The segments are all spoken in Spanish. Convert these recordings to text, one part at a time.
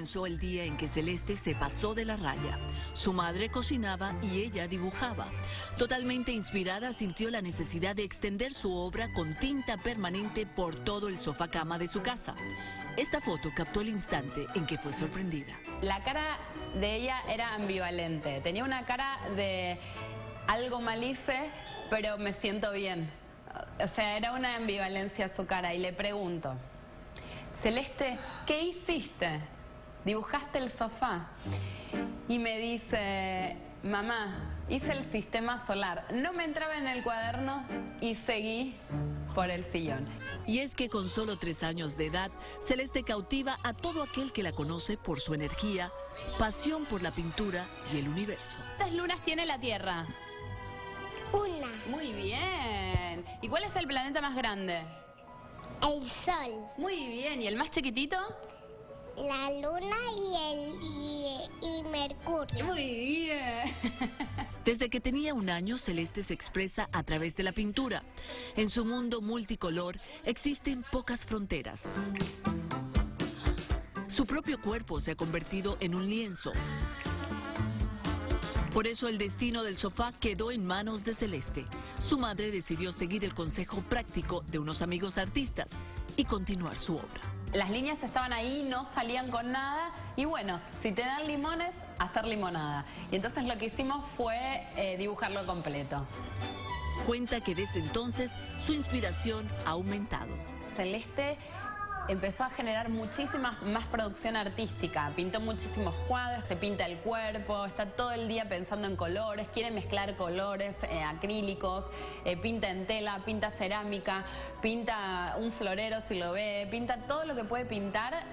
el día en que Celeste se pasó de la raya. Su madre cocinaba y ella dibujaba. Totalmente inspirada, sintió la necesidad de extender su obra con tinta permanente por todo el sofá cama de su casa. Esta foto captó el instante en que fue sorprendida. La cara de ella era ambivalente. Tenía una cara de algo malice, pero me siento bien. O sea, era una ambivalencia su cara. Y le pregunto, Celeste, ¿qué hiciste? ¿Dibujaste el sofá? Y me dice, mamá, hice el sistema solar. No me entraba en el cuaderno y seguí por el sillón. Y es que con solo tres años de edad, Celeste cautiva a todo aquel que la conoce por su energía, pasión por la pintura y el universo. ¿Cuántas lunas tiene la Tierra? Una. Muy bien. ¿Y cuál es el planeta más grande? El sol. Muy bien. ¿Y el más chiquitito? La luna y el y, y Mercurio. Muy bien. Desde que tenía un año, Celeste se expresa a través de la pintura. En su mundo multicolor existen pocas fronteras. Su propio cuerpo se ha convertido en un lienzo. Por eso el destino del sofá quedó en manos de Celeste. Su madre decidió seguir el consejo práctico de unos amigos artistas y continuar su obra. Las líneas estaban ahí, no salían con nada y bueno, si te dan limones, hacer limonada. Y entonces lo que hicimos fue eh, dibujarlo completo. Cuenta que desde entonces su inspiración ha aumentado. Celeste empezó a generar muchísima más producción artística. Pintó muchísimos cuadros, se pinta el cuerpo, está todo el día pensando en colores, quiere mezclar colores eh, acrílicos, eh, pinta en tela, pinta cerámica, pinta un florero si lo ve, pinta todo lo que puede pintar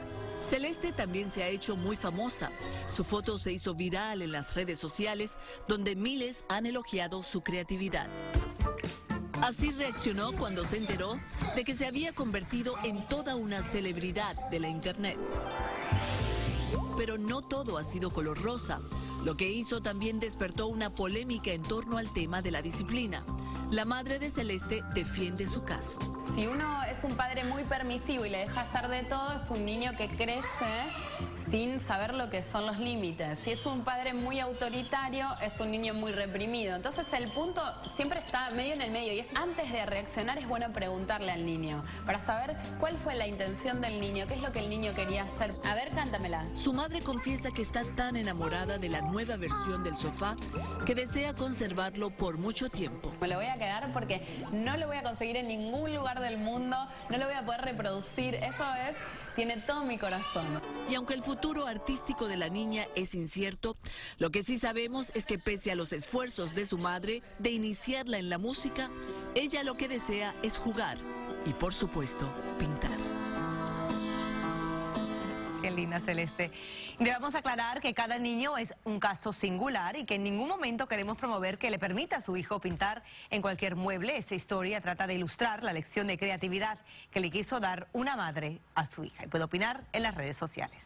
Celeste también se ha hecho muy famosa. Su foto se hizo viral en las redes sociales, donde miles han elogiado su creatividad. Así reaccionó cuando se enteró de que se había convertido en toda una celebridad de la Internet. Pero no todo ha sido color rosa. Lo que hizo también despertó una polémica en torno al tema de la disciplina. La madre de Celeste defiende su caso. Si uno es un padre muy permisivo y le deja hacer de todo, es un niño que crece sin saber lo que son los límites. Si es un padre muy autoritario, es un niño muy reprimido. Entonces el punto siempre está medio en el medio y antes de reaccionar es bueno preguntarle al niño para saber cuál fue la intención del niño, qué es lo que el niño quería hacer. A ver, cántamela. Su madre confiesa que está tan enamorada de la nueva versión del sofá que desea conservarlo por mucho tiempo. Me lo voy a porque no lo voy a conseguir en ningún lugar del mundo, no lo voy a poder reproducir. Eso es, tiene todo mi corazón. Y aunque el futuro artístico de la niña es incierto, lo que sí sabemos es que pese a los esfuerzos de su madre de iniciarla en la música, ella lo que desea es jugar y por supuesto pintar. Debemos aclarar que cada niño es un caso singular y que en ningún momento queremos promover que le permita a su hijo pintar en cualquier mueble. Esta historia trata de ilustrar la lección de creatividad que le quiso dar una madre a su hija. Y puede opinar en las redes sociales.